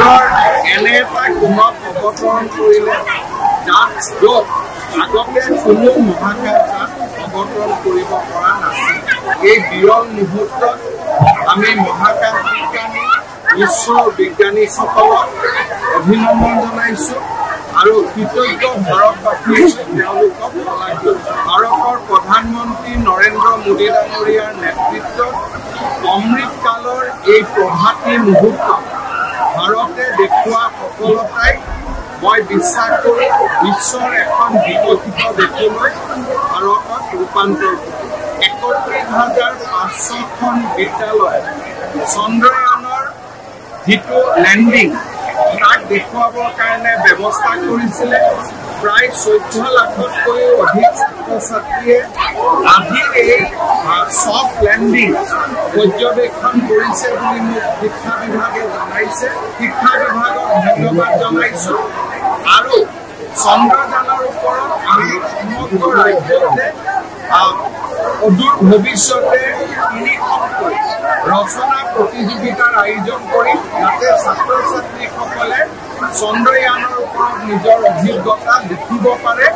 চন্দ্ৰৰ এনে এটা কোণত অৱতৰণ কৰিলে যাক য'ত আগতে কোনো মহাকাশযান অৱতৰণ কৰিব পৰা নাছিল এই বিৰল মুহূৰ্তত আমি মহাকাশ বিজ্ঞানী ইছৰ বিজ্ঞানীসকলক অভিনন্দন জনাইছোঁ আৰু কৃতজ্ঞ ভাৰতবাসীয়ে তেওঁলোকক ভাৰতৰ প্ৰধানমন্ত্ৰী নৰেন্দ্ৰ মোদী ডাঙৰীয়াৰ নেতৃত্বত অমৃতকালৰ এই প্ৰভাতী মুহূৰ্তত ভাৰতে দেখুওৱা সফলতাই মই বিশ্বাস কৰোঁ বিশ্বৰ এখন বিকশিত দেশলৈ ভাৰতত ৰূপান্তৰ একত্ৰিশ হাজাৰ পাঁচশখন বিদ্যালয় চন্দ্ৰয়ানৰ যিটো লেণ্ডিং তাক দেখুৱাবৰ কাৰণে ব্যৱস্থা কৰিছিলে। প্ৰায় চৈধ্য লাখতকৈও অধিক ছাত্ৰ ছাত্ৰীয়ে আজিৰ এই ছফ্ট লেণ্ডিং পৰ্যবেক্ষণ কৰিছে বুলি মোক শিক্ষা বিভাগে জনাইছে। শিক্ষা বিভাগক ধন্যবাদ জনাইছোঁ। আৰু চন্দ্ৰযানৰ ওপৰত আমি সমগ্ৰ ৰাজ্যতে অদূৰ ভৱিষ্যতে তিনিখনকৈ ৰচনা প্ৰতিযোগিতাৰ আয়োজন কৰি যাতে ছাত্ৰ ছাত্ৰীসকলে চন্দ্ৰয়ানৰ নিজৰ অভিজ্ঞতা লিখিব পাৰে।